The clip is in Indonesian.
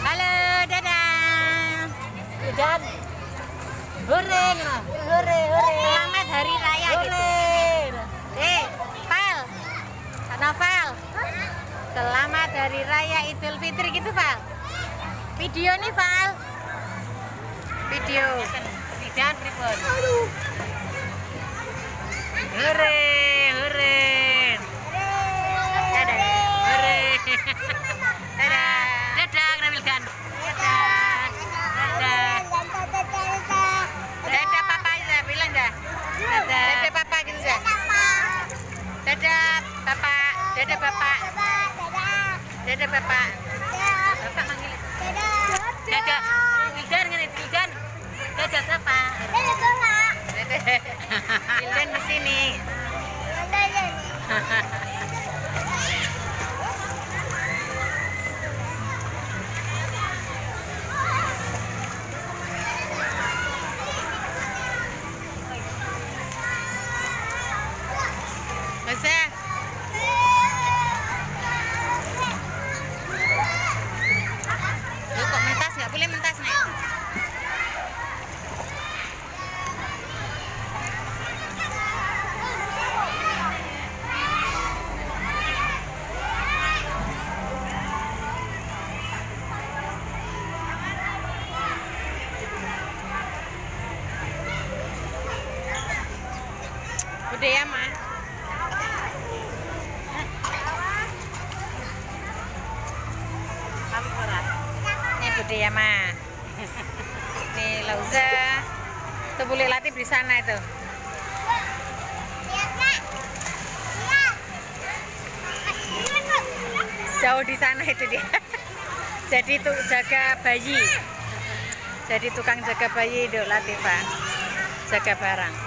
Halo, dadah. Dan goreng, hore, hore. Selamat hari raya gitu. Eh, Pal. Novel. Selamat hari raya Idul Fitri gitu, Val. Video nih, Val. Video. Dan pripun? Hore, hore. Dadah. Hore. Dadah. Dadah, Dan. Dadah. Dadah. Dadah papa aja bilang dah. Dadah. Dadah papa gitu. Dadah papa. Dadah papa. Dadah papa. Bapak Udah ya, Ma? Ini budaya mah. Nih Lauza. Tuh boleh latih di sana itu. Jauh di sana itu dia. Jadi tuh jaga bayi. Jadi tukang jaga bayi itu Latifah. Jaga barang.